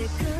てく